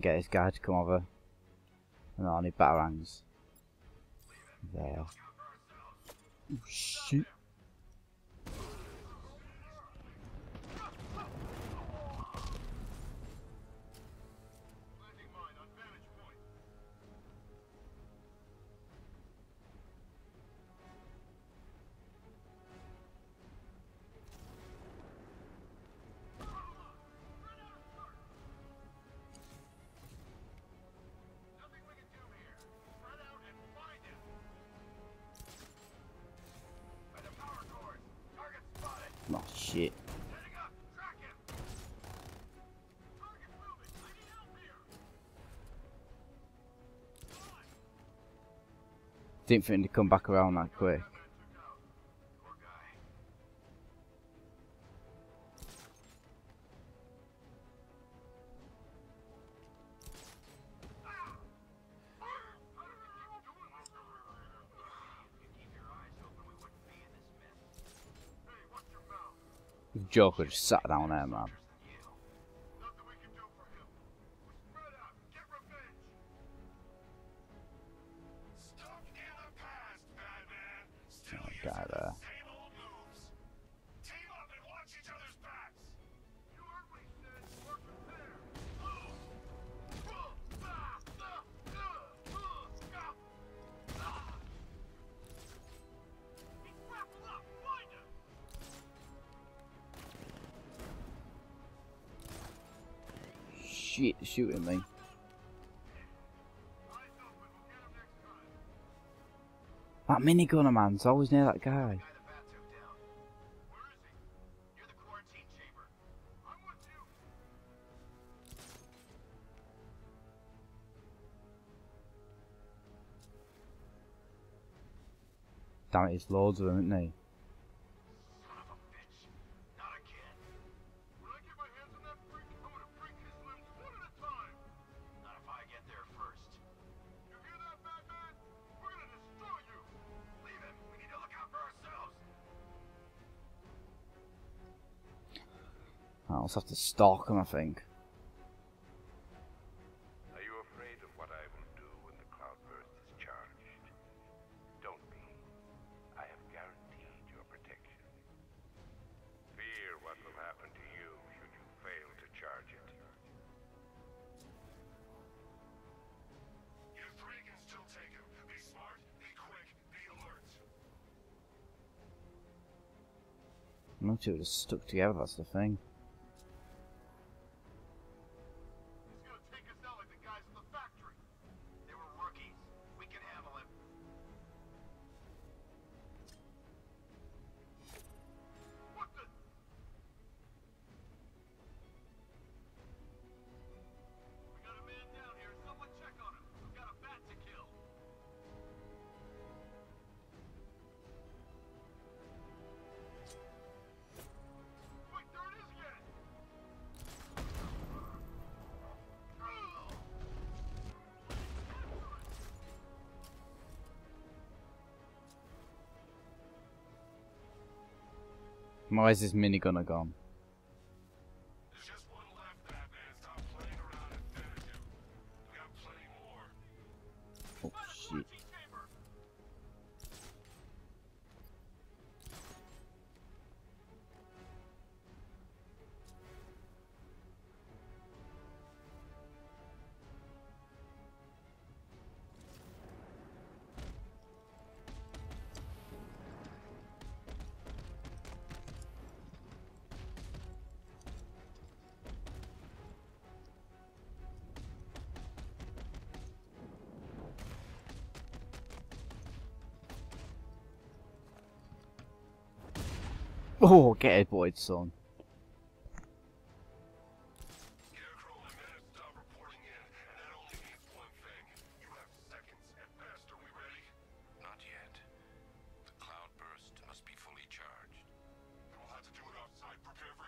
get this guy to come over. No, I need batarangs. There. Oh, shit. Oh shit. Didn't think to come back around that quick. Joker just sat down there, man. Shit, shooting me. That minigunner man's always near that guy. Damn it, it's loads of them, isn't he? Have to stalk him, I think. Are you afraid of what I will do when the cloudburst is charged? Don't be. I have guaranteed your protection. Fear what will happen to you should you fail to charge it. You three can still take him. Be smart, be quick, be alert. Them two are just stuck together, that's the thing. Why is this minigunner gone? Oh,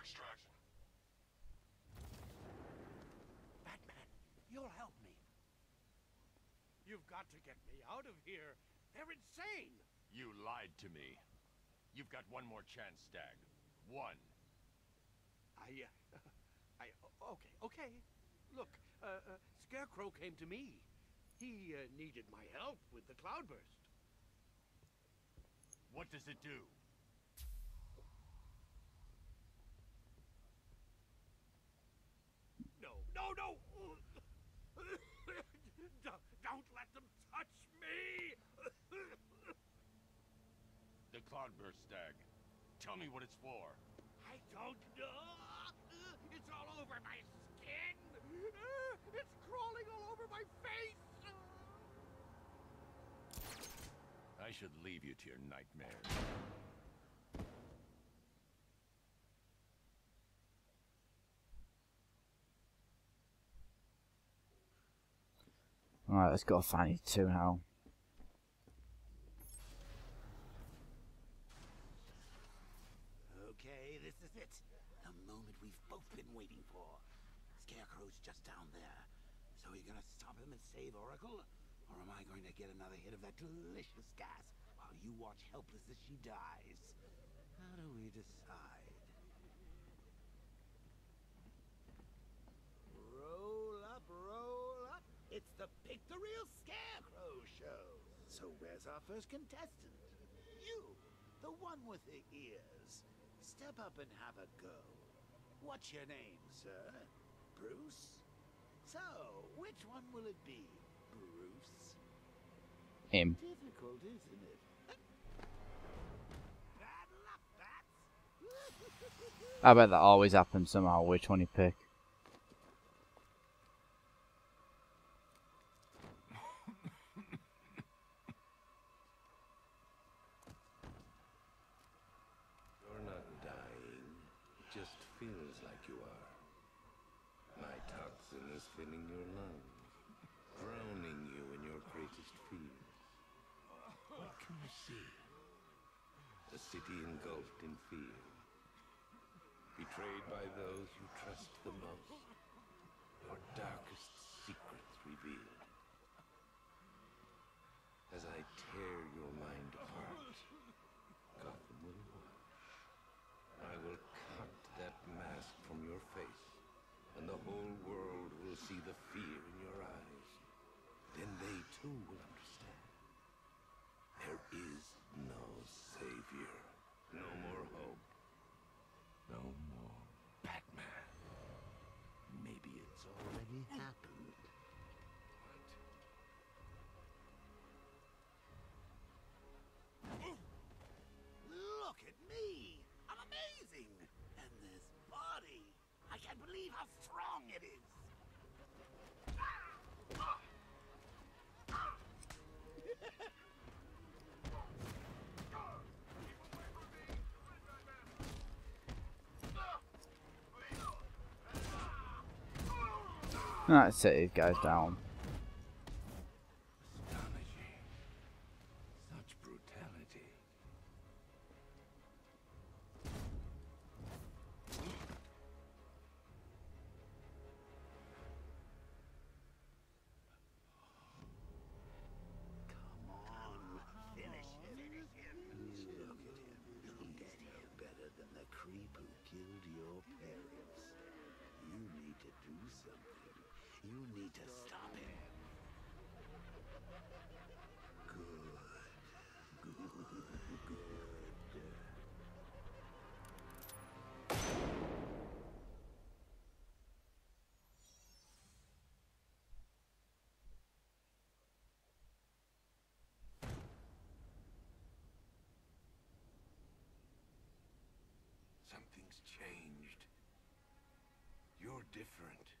extraction. Batman, you'll help me. You've got to get me out of here. They're insane. You lied to me. You've got one more chance, Stagg. One. I, uh, I, okay, okay. Look, uh, uh, came to me. He uh, needed my help with the cloudburst. What does it do? No, no, no! don't, don't let them touch me! The Cloudburst Stagg. Tell me what it's for. I don't know. It's all over my skin. It's crawling all over my face. I should leave you to your nightmares. Alright, let's go find you two now. Okay, this is it. The moment we've both been waiting for. Scarecrow's just down there. So are you gonna stop him and save Oracle? Or am I going to get another hit of that delicious gas while you watch helpless as she dies? How do we decide? Roll up, roll up. It's the Pick the Real Scarecrow show. So where's our first contestant? You, the one with the ears. Step up and have a go. What's your name, sir? Bruce? So, which one will it be, Bruce? Him. Difficult, isn't it? Bad luck, bats. I bet that always happens somehow, which one you pick. You're not dying. It just feels like you are. My toxin is filling your lungs, drowning you in your greatest fears. What can you see? A city engulfed in fear. Betrayed by those you trust the most. Your darkest secrets revealed. As I tear your mind apart, Gotham will watch. I will cut that mask from your face, and the whole world will see the fear in your eyes. Then they too will understand. There is no savior, no more hope, no more Batman. Maybe it's already happened. Look at me! I'm amazing! And this body! I can't believe how strong it is! That's it, these guys down. Need to stop him. Good. Good. Good. Something's changed. You're different.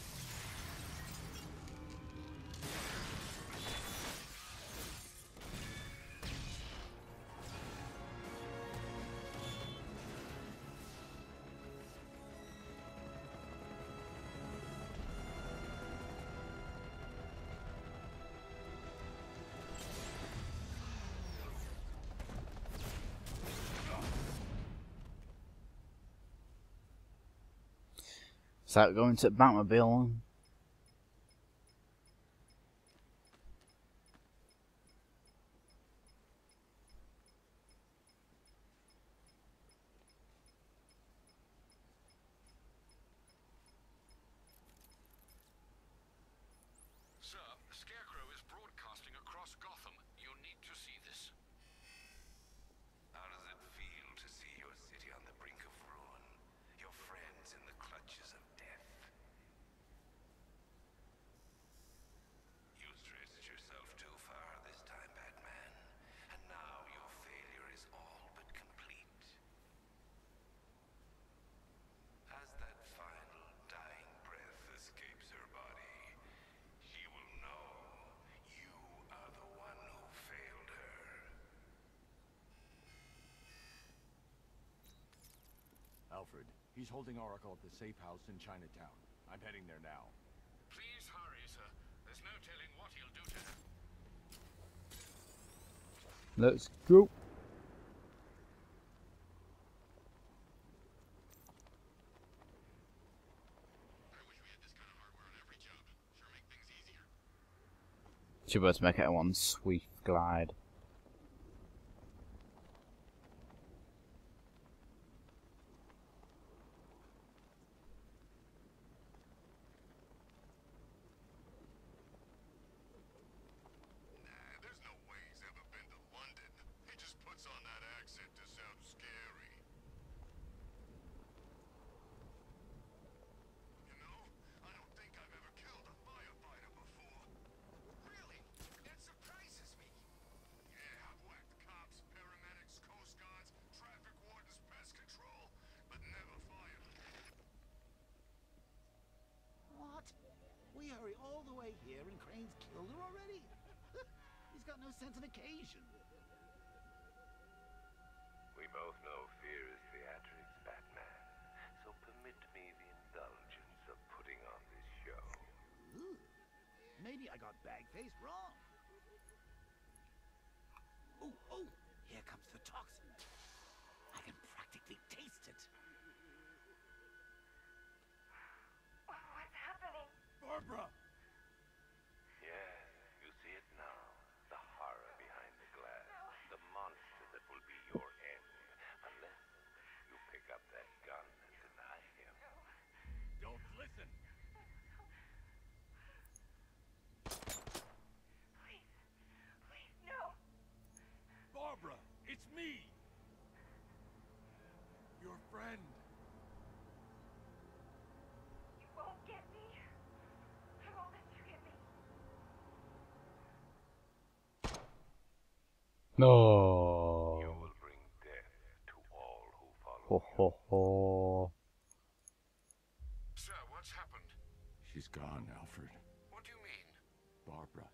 So going to Batmobile. Sir, Scarecrow is broadcasting across Gotham. You need to see this. How does it feel to see your city on the brink of ruin? Your friends in the clutches of death? You stretched yourself too far this time, Batman. And now your failure is all but complete. As that final dying breath escapes her body, she will know you are the one who failed her. Alfred, he's holding Oracle at the safe house in Chinatown. I'm heading there now. Please hurry, sir. There's no telling what he'll do to her. Let's go. I wish we had this kind of hardware on every job. Sure make things easier. Should be able to make it a one swift glide. Nah, there's no way he's ever been to London. He just puts on that accent to sound scary. You know, I don't think I've ever killed a firefighter before. Really? That surprises me. Yeah, I've whacked cops, paramedics, coast guards, traffic wardens, pest control, but never fire. What? We hurry all the way here and Crane's killed her already? He's got no sense of occasion. We both know fear is theatrics, Batman. So permit me the indulgence of putting on this show. Ooh, maybe I got Bagface wrong. Oh, oh, here comes the toxin. I can practically taste it. What's happening? Barbara! Friend! You won't get me. I won't let you get me. No. You will bring death to all who follow Ho ho ho. Sir, what's happened? She's gone, Alfred. What do you mean? Barbara.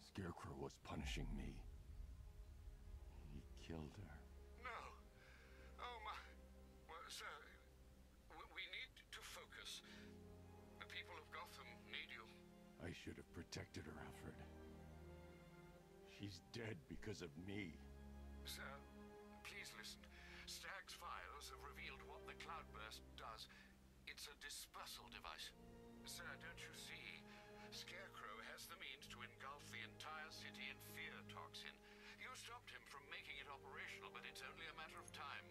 Scarecrow was punishing me. He killed her. Protected her, Alfred. She's dead because of me. Sir, please listen. Stagg's files have revealed what the Cloudburst does. It's a dispersal device. Sir, don't you see? Scarecrow has the means to engulf the entire city in fear toxin. You stopped him from making it operational, but it's only a matter of time.